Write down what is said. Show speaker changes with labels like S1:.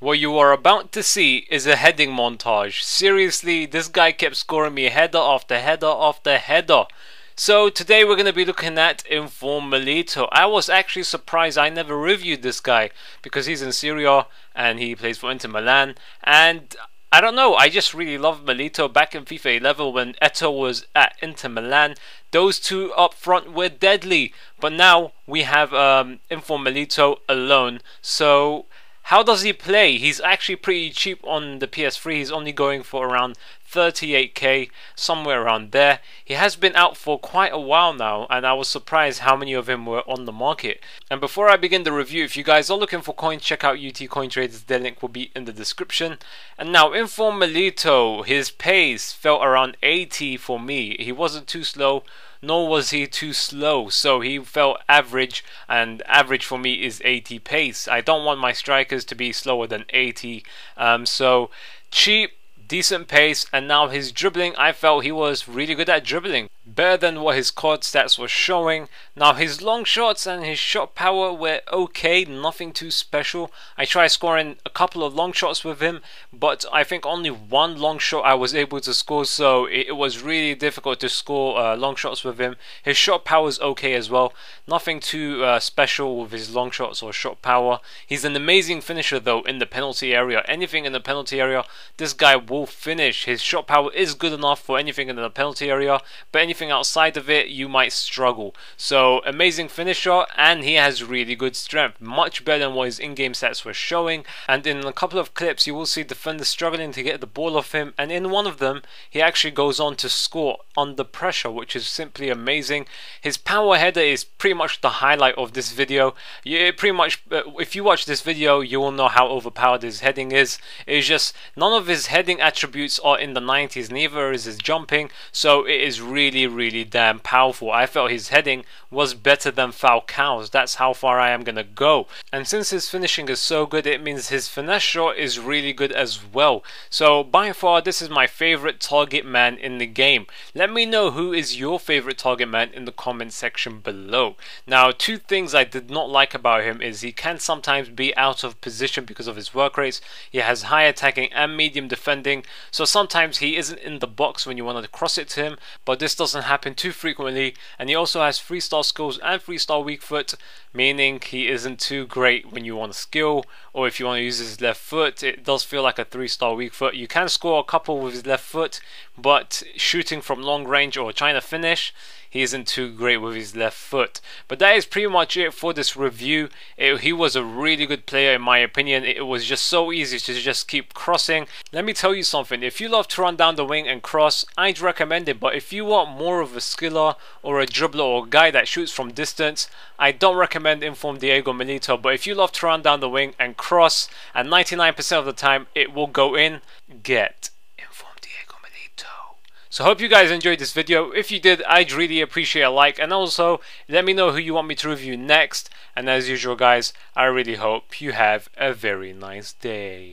S1: What you are about to see is a heading montage. Seriously, this guy kept scoring me header after header after header. So today we're going to be looking at Inform Milito. I was actually surprised I never reviewed this guy because he's in Serie A he plays for Inter Milan and I don't know, I just really love Milito back in FIFA 11 when Eto'o was at Inter Milan. Those two up front were deadly, but now we have um, Inform Milito alone. So how does he play? He's actually pretty cheap on the PS3. He's only going for around 38k, somewhere around there. He has been out for quite a while now, and I was surprised how many of him were on the market. And before I begin the review, if you guys are looking for coins, check out UT Coin Traders. Their link will be in the description. And now, Inform Milito, his pace felt around 80 for me. He wasn't too slow nor was he too slow, so he felt average, and average for me is 80 pace. I don't want my strikers to be slower than 80, um, so cheap, decent pace, and now his dribbling, I felt he was really good at dribbling better than what his COD stats were showing. Now his long shots and his shot power were okay, nothing too special. I tried scoring a couple of long shots with him, but I think only one long shot I was able to score, so it, was really difficult to score uh, long shots with him. His shot power is okay as well, nothing too uh, special with his long shots or shot power. He's an amazing finisher though in the penalty area. Anything in the penalty area, this guy will finish. His shot power is good enough for anything in the penalty area, but anything anything outside of it, you might struggle. So, amazing finisher, and he has really good strength, much better than what his in game stats were showing. And in a couple of clips, you will see defenders struggling to get the ball off him, and in one of them, he actually goes on to score under pressure, which is simply amazing. His power header is pretty much the highlight of this video. You pretty much, uh, if you watch this video, you will know how overpowered his heading is. It's just none of his heading attributes are in the 90s, neither is his jumping, so it is really, really damn powerful. I felt his heading was better than Falcao's. That's how far I am gonna go. And since his finishing is so good, it means his finesse shot is really good as well. So by far, this is my favorite target man in the game. Let me know who is your favorite target man in the comment section below. Now, two things I did not like about him is he can sometimes be out of position because of his work rates. He has high attacking and medium defending, so sometimes he isn't in the box when you want to cross it to him, but this doesn't happen too frequently. And he also has freestyle skills and freestyle weak foot, meaning he isn't too great when you want to skill or if you want to use his left foot. It does feel like a three star weak foot. You can score a couple with his left foot, but shooting from long range or trying to finish, he isn't too great with his left foot. But that is pretty much it for this review. It, he was a really good player in my opinion. It was just so easy to just keep crossing. Let me tell you something. If you love to run down the wing and cross, I'd recommend it. But if you want more of a skiller or a dribbler or a guy that shoots from distance, I don't recommend Inform Diego Milito. But if you love to run down the wing and cross, and 99% of the time it will go in, get inform Diego Milito. so hope you guys enjoyed this video. If you did, I'd really appreciate a like and also let me know who you want me to review next. And as usual guys, I really hope you have a very nice day.